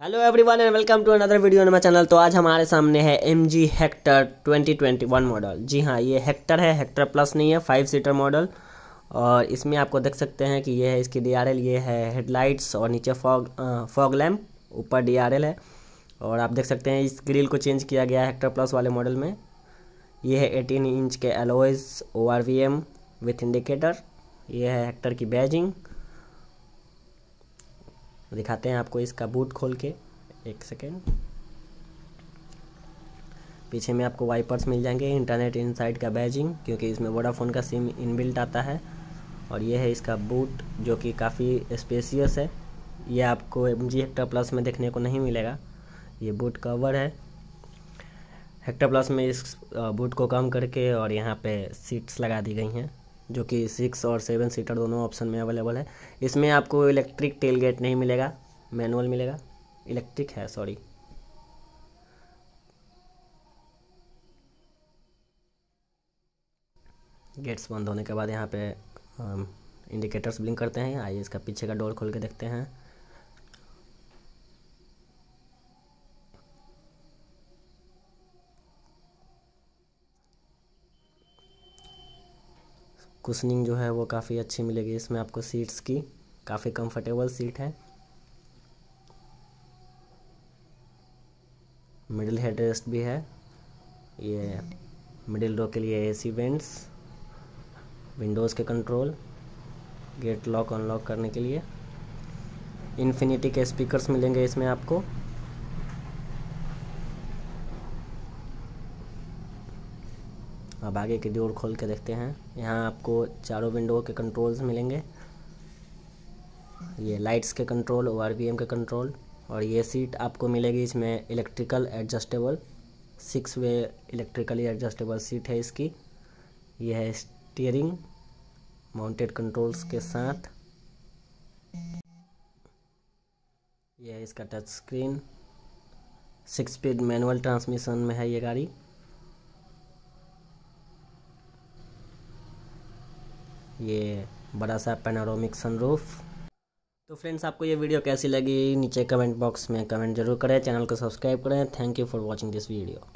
Hello everyone and welcome to another video on my channel तो आज हमारे सामने है एम जी हेक्टर 2021 मॉडल जी हाँ ये हेक्टर है हेक्टर प्लस नहीं है फाइव सीटर मॉडल और इसमें आपको देख सकते हैं कि ये है, इसकी डी आर एल ये है हेडलाइट्स और नीचे फॉग फॉग लैम्प ऊपर डी आर एल है. और आप देख सकते हैं, इस ग्रिल को चेंज किया गया है हेक्टर प्लस वाले मॉडल में. ये है एटीन इंच के alloys O R V M with indicator ये है हेक्टर की बैजिंग दिखाते हैं आपको इसका बूट खोल के। एक सेकेंड पीछे में आपको वाइपर्स मिल जाएँगे इंटरनेट इनसाइड का बैजिंग क्योंकि इसमें वोडाफोन का सिम इनबिल्ट आता है। और ये है इसका बूट जो कि काफ़ी स्पेसियस है। ये आपको एम जी हेक्टर प्लस में देखने को नहीं मिलेगा। ये बूट कवर है। हेक्टर प्लस में इस बूट को कम करके और यहाँ पे सीट्स लगा दी गई हैं। जो कि सिक्स और सेवन सीटर दोनों ऑप्शन में अवेलेबल है। इसमें आपको इलेक्ट्रिक टेल गेट नहीं मिलेगा मैनुअल मिलेगा। इलेक्ट्रिक है सॉरी गेट्स बंद होने के बाद यहाँ पे इंडिकेटर्स ब्लिंक करते हैं। आइए इसका पीछे का डोर खोल के देखते हैं। कुशनिंग जो है वो काफ़ी अच्छी मिलेगी इसमें आपको सीट्स की। काफ़ी कंफर्टेबल सीट है। मिडिल हेड रेस्ट भी है। ये मिडिल रो के लिए एसी वेंट्स विंडोज़ के कंट्रोल गेट लॉक अनलॉक करने के लिए। इन्फिनिटी के स्पीकर्स मिलेंगे इसमें आपको। अब आगे की डोर खोल के देखते हैं। यहाँ आपको चारों विंडो के कंट्रोल्स मिलेंगे। ये लाइट्स के कंट्रोल ओ के कंट्रोल और ये सीट आपको मिलेगी इसमें electrical adjustable six way electrically adjustable seat है इसकी। ये है स्टीयरिंग माउंटेड कंट्रोल्स के साथ। यह है इसका touch screen six speed manual transmission में है ये गाड़ी। ये बड़ा सा पेनारोमिक सनरूफ तो फ्रेंड्स आपको ये वीडियो कैसी लगी? नीचे कमेंट बॉक्स में कमेंट ज़रूर करें चैनल को सब्सक्राइब करें। Thank you for watching this video